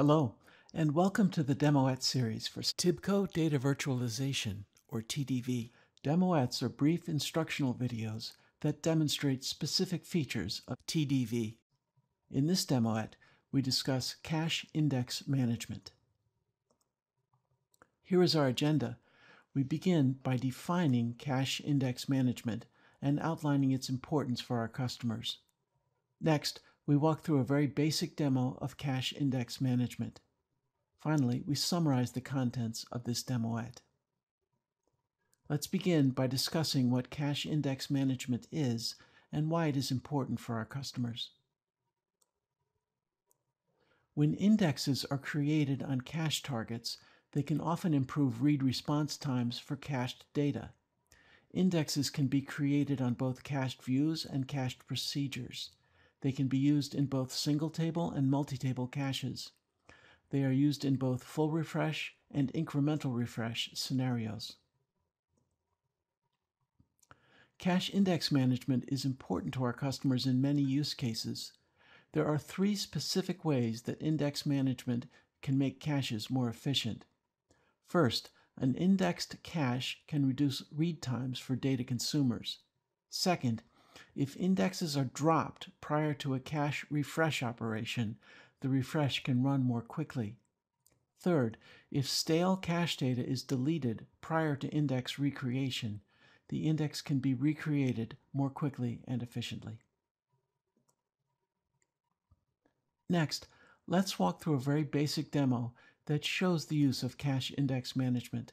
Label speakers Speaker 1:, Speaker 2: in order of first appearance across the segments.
Speaker 1: Hello, and welcome to the Demoette series for TIBCO Data Virtualization, or TDV. Demoettes are brief instructional videos that demonstrate specific features of TDV. In this demoette, we discuss cache index management. Here is our agenda. We begin by defining cache index management and outlining its importance for our customers. Next, we walk through a very basic demo of cache index management. Finally, we summarize the contents of this demoette. Let's begin by discussing what cache index management is and why it is important for our customers. When indexes are created on cache targets, they can often improve read response times for cached data. Indexes can be created on both cached views and cached procedures. They can be used in both single table and multi-table caches. They are used in both full refresh and incremental refresh scenarios. Cache index management is important to our customers in many use cases. There are three specific ways that index management can make caches more efficient. First, an indexed cache can reduce read times for data consumers. Second, if indexes are dropped prior to a cache refresh operation, the refresh can run more quickly. Third, if stale cache data is deleted prior to index recreation, the index can be recreated more quickly and efficiently. Next, let's walk through a very basic demo that shows the use of cache index management.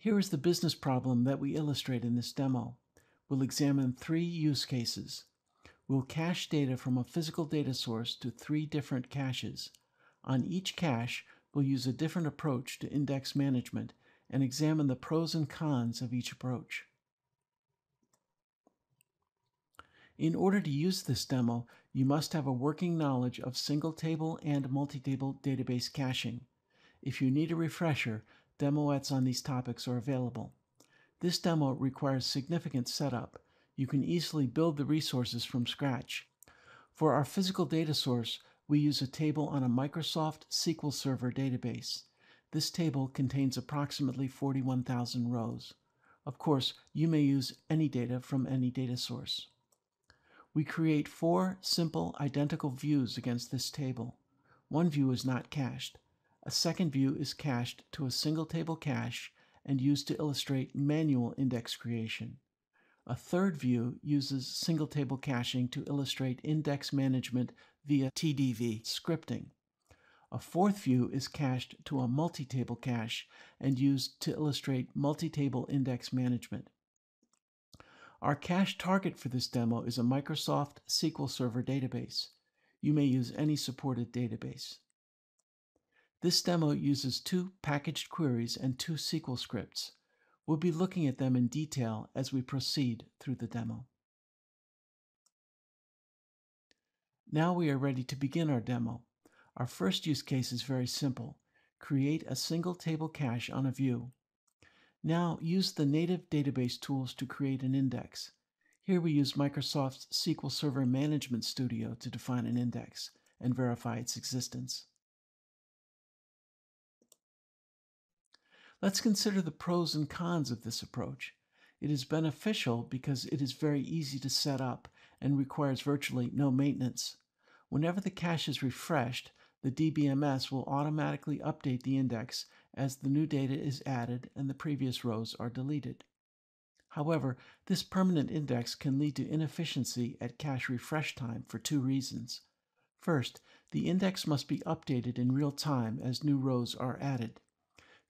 Speaker 1: Here is the business problem that we illustrate in this demo. We'll examine three use cases. We'll cache data from a physical data source to three different caches. On each cache, we'll use a different approach to index management and examine the pros and cons of each approach. In order to use this demo, you must have a working knowledge of single table and multi-table database caching. If you need a refresher, Demoettes on these topics are available. This demo requires significant setup. You can easily build the resources from scratch. For our physical data source, we use a table on a Microsoft SQL Server database. This table contains approximately 41,000 rows. Of course, you may use any data from any data source. We create four simple identical views against this table. One view is not cached. A second view is cached to a single table cache and used to illustrate manual index creation. A third view uses single table caching to illustrate index management via TDV scripting. A fourth view is cached to a multi-table cache and used to illustrate multi-table index management. Our cache target for this demo is a Microsoft SQL Server database. You may use any supported database. This demo uses two packaged queries and two SQL scripts. We'll be looking at them in detail as we proceed through the demo. Now we are ready to begin our demo. Our first use case is very simple. Create a single table cache on a view. Now use the native database tools to create an index. Here we use Microsoft's SQL Server Management Studio to define an index and verify its existence. Let's consider the pros and cons of this approach. It is beneficial because it is very easy to set up and requires virtually no maintenance. Whenever the cache is refreshed, the DBMS will automatically update the index as the new data is added and the previous rows are deleted. However, this permanent index can lead to inefficiency at cache refresh time for two reasons. First, the index must be updated in real time as new rows are added.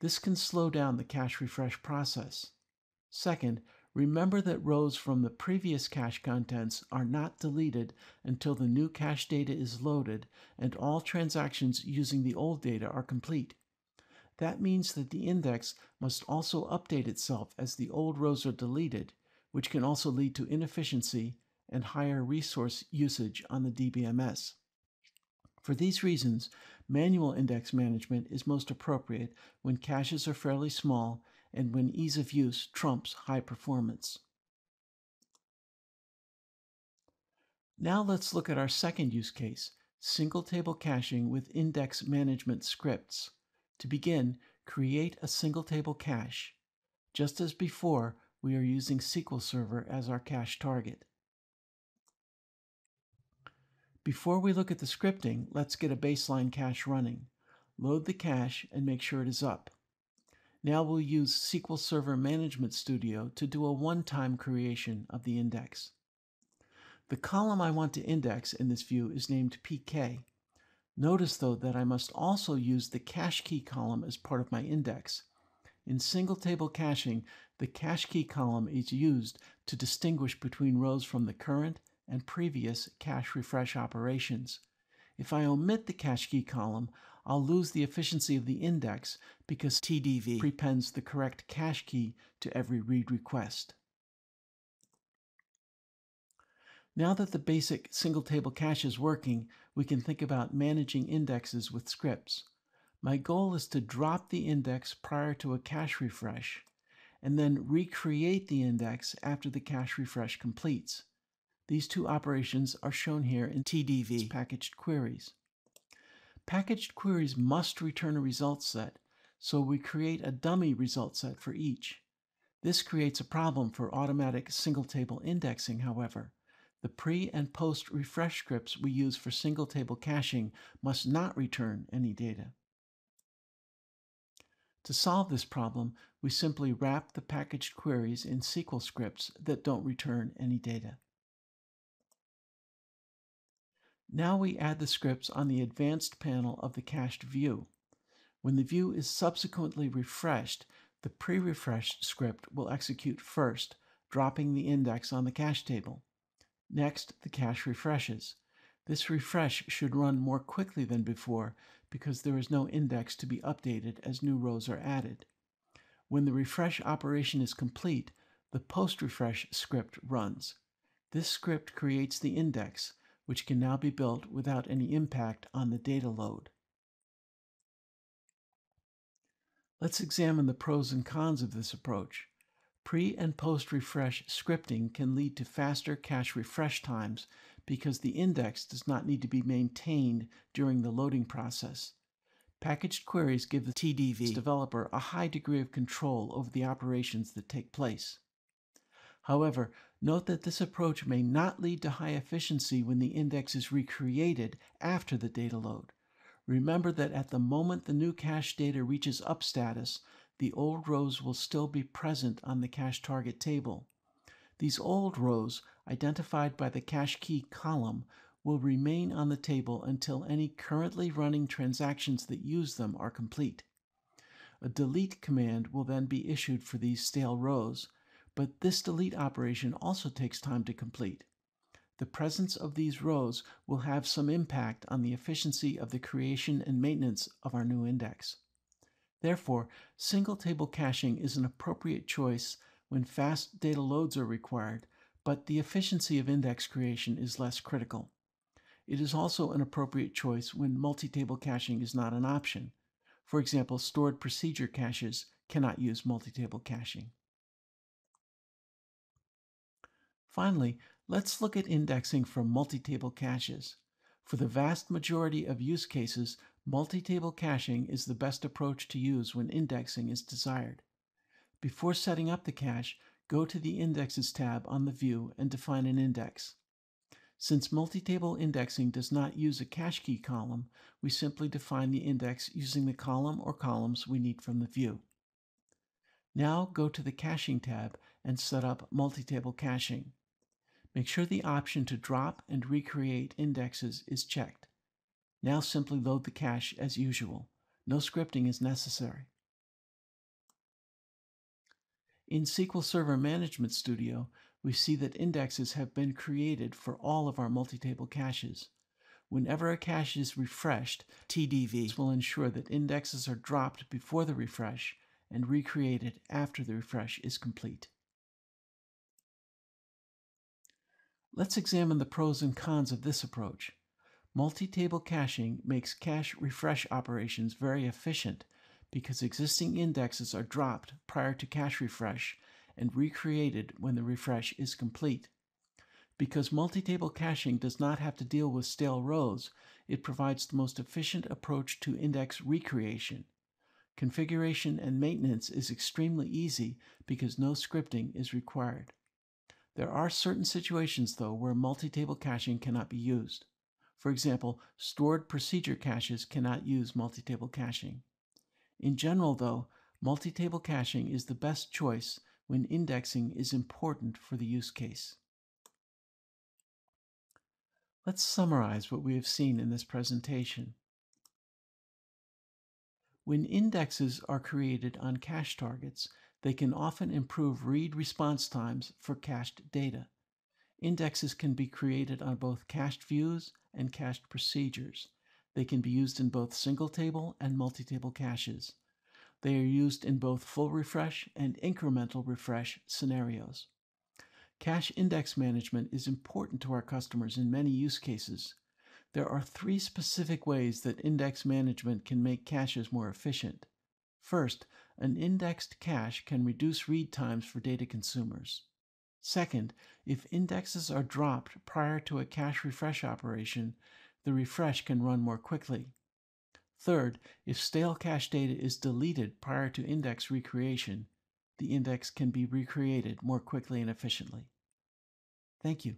Speaker 1: This can slow down the cache refresh process. Second, remember that rows from the previous cache contents are not deleted until the new cache data is loaded and all transactions using the old data are complete. That means that the index must also update itself as the old rows are deleted, which can also lead to inefficiency and higher resource usage on the DBMS. For these reasons, manual index management is most appropriate when caches are fairly small and when ease of use trumps high performance. Now let's look at our second use case, single table caching with index management scripts. To begin, create a single table cache. Just as before, we are using SQL Server as our cache target. Before we look at the scripting, let's get a baseline cache running. Load the cache and make sure it is up. Now we'll use SQL Server Management Studio to do a one-time creation of the index. The column I want to index in this view is named PK. Notice though that I must also use the cache key column as part of my index. In single table caching, the cache key column is used to distinguish between rows from the current and previous cache refresh operations. If I omit the cache key column, I'll lose the efficiency of the index because TDV prepends the correct cache key to every read request. Now that the basic single table cache is working, we can think about managing indexes with scripts. My goal is to drop the index prior to a cache refresh, and then recreate the index after the cache refresh completes. These two operations are shown here in TDV packaged queries. Packaged queries must return a result set, so we create a dummy result set for each. This creates a problem for automatic single table indexing, however. The pre and post refresh scripts we use for single table caching must not return any data. To solve this problem, we simply wrap the packaged queries in SQL scripts that don't return any data. Now we add the scripts on the advanced panel of the cached view. When the view is subsequently refreshed, the pre-refreshed script will execute first, dropping the index on the cache table. Next, the cache refreshes. This refresh should run more quickly than before because there is no index to be updated as new rows are added. When the refresh operation is complete, the post-refresh script runs. This script creates the index, which can now be built without any impact on the data load. Let's examine the pros and cons of this approach. Pre and post refresh scripting can lead to faster cache refresh times because the index does not need to be maintained during the loading process. Packaged queries give the TDV developer a high degree of control over the operations that take place. However, note that this approach may not lead to high efficiency when the index is recreated after the data load. Remember that at the moment the new cache data reaches up status, the old rows will still be present on the cache target table. These old rows, identified by the cache key column, will remain on the table until any currently running transactions that use them are complete. A delete command will then be issued for these stale rows, but this delete operation also takes time to complete. The presence of these rows will have some impact on the efficiency of the creation and maintenance of our new index. Therefore, single table caching is an appropriate choice when fast data loads are required, but the efficiency of index creation is less critical. It is also an appropriate choice when multi-table caching is not an option. For example, stored procedure caches cannot use multi-table caching. Finally, let's look at indexing for multi-table caches. For the vast majority of use cases, multi-table caching is the best approach to use when indexing is desired. Before setting up the cache, go to the Indexes tab on the view and define an index. Since multi-table indexing does not use a cache key column, we simply define the index using the column or columns we need from the view. Now go to the Caching tab and set up multi-table caching. Make sure the option to drop and recreate indexes is checked. Now simply load the cache as usual. No scripting is necessary. In SQL Server Management Studio, we see that indexes have been created for all of our multi-table caches. Whenever a cache is refreshed, TDVs will ensure that indexes are dropped before the refresh and recreated after the refresh is complete. Let's examine the pros and cons of this approach. Multi-table caching makes cache refresh operations very efficient because existing indexes are dropped prior to cache refresh and recreated when the refresh is complete. Because multi-table caching does not have to deal with stale rows, it provides the most efficient approach to index recreation. Configuration and maintenance is extremely easy because no scripting is required. There are certain situations, though, where multi-table caching cannot be used. For example, stored procedure caches cannot use multi-table caching. In general, though, multi-table caching is the best choice when indexing is important for the use case. Let's summarize what we have seen in this presentation. When indexes are created on cache targets, they can often improve read response times for cached data. Indexes can be created on both cached views and cached procedures. They can be used in both single table and multi table caches. They are used in both full refresh and incremental refresh scenarios. Cache index management is important to our customers in many use cases. There are three specific ways that index management can make caches more efficient. First, an indexed cache can reduce read times for data consumers. Second, if indexes are dropped prior to a cache refresh operation, the refresh can run more quickly. Third, if stale cache data is deleted prior to index recreation, the index can be recreated more quickly and efficiently. Thank you.